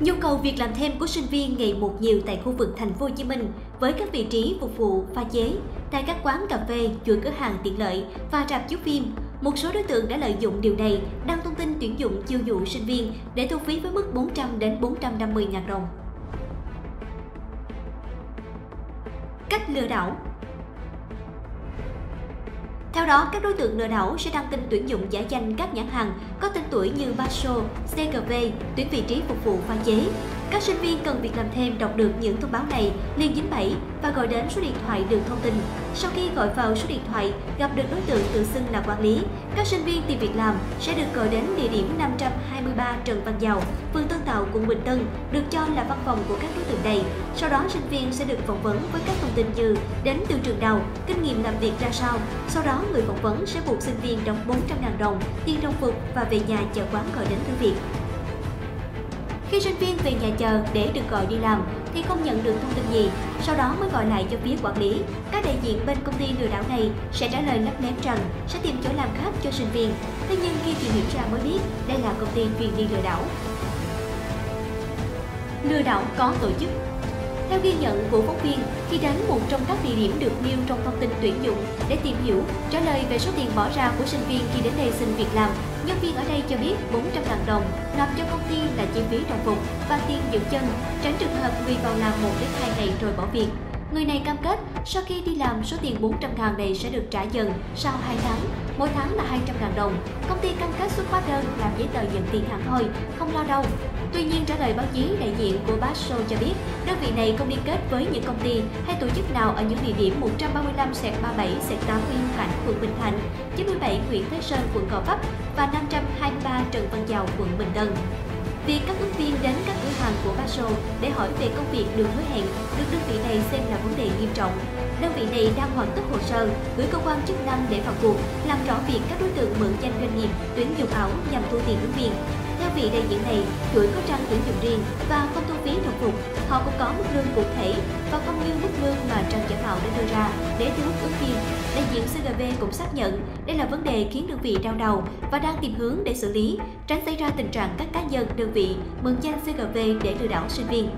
Nhu cầu việc làm thêm của sinh viên ngày một nhiều tại khu vực thành phố Hồ Chí Minh với các vị trí phục vụ pha chế tại các quán cà phê, chuỗi cửa hàng tiện lợi và rạp chiếu phim. Một số đối tượng đã lợi dụng điều này đăng thông tin tuyển dụng chiêu dụ sinh viên để thu phí với mức 400 đến 450 ngàn đồng. Cách lừa đảo theo đó, các đối tượng lừa đảo sẽ đăng tin tuyển dụng giả danh các nhãn hàng có tên tuổi như Baso, CGV, tuyển vị trí phục vụ pha chế. Các sinh viên cần việc làm thêm đọc được những thông báo này liền dính bẫy và gọi đến số điện thoại được thông tin. Sau khi gọi vào số điện thoại, gặp được đối tượng tự xưng là quản lý, các sinh viên tìm việc làm sẽ được gọi đến địa điểm 523 Trần Văn Dầu, phường Tân Tạo, quận Bình Tân, được cho là văn phòng của các đối tượng này. Sau đó, sinh viên sẽ được phỏng vấn với các thông tin như đến từ trường nào, kinh nghiệm làm việc ra sao. Sau đó, người phỏng vấn sẽ buộc sinh viên đóng 400.000 đồng tiền đồng phục và về nhà chờ quán gọi đến thư viện. Khi sinh viên về nhà chờ để được gọi đi làm thì không nhận được thông tin gì, sau đó mới gọi lại cho phía quản lý. Các đại diện bên công ty lừa đảo này sẽ trả lời lấp lém rằng sẽ tìm chỗ làm khác cho sinh viên. Thế nhưng khi tìm hiểu ra mới biết đây là công ty chuyên đi lừa đảo. Lừa đảo có tổ chức theo ghi nhận của phóng viên, khi đến một trong các địa điểm được nêu trong thông tin tuyển dụng để tìm hiểu, trả lời về số tiền bỏ ra của sinh viên khi đến đây xin việc làm, nhân viên ở đây cho biết 400.000 đồng nộp cho công ty là chi phí đồng phục và tiền giữ chân, tránh trường hợp người vào làm 1 đến 2 ngày rồi bỏ việc. Người này cam kết sau khi đi làm số tiền 400 ngàn này sẽ được trả dần sau 2 tháng, mỗi tháng là 200 ngàn đồng. Công ty cam kết xuất hóa đơn làm giấy tờ nhận tiền hẳn thôi, không lo đâu. Tuy nhiên trả lời báo chí đại diện của Basso cho biết đơn vị này không liên kết với những công ty hay tổ chức nào ở những địa điểm 135 37 80 Cảnh, quận Bình Thạnh, 97 Nguyễn Thế Sơn, quận Gò Vấp và 523 Trần Văn Dào, quận Bình Tân. Việc các ứng viên đến các để hỏi về công việc được hứa hẹn được đơn vị này xem là vấn đề nghiêm trọng. Đơn vị này đang hoàn tất hồ sơ gửi cơ quan chức năng để vào cuộc, làm rõ việc các đối tượng mượn danh doanh nghiệp tuyển dụng ảo nhằm thu tiền ứng viên. Theo vị đại diện này, chuỗi có trang tuyển dụng riêng và không thu phí đồng phục. Họ cũng có mức lương cụ thể và không như mức lương mà trang giả mạo đã đưa ra để thu hút ứng viên. Đại diện CGV cũng xác nhận đây là vấn đề khiến đơn vị đau đầu và đang tìm hướng để xử lý, tránh xảy ra tình trạng các cá nhân, đơn vị mượn danh CGV để lừa đảo sinh viên.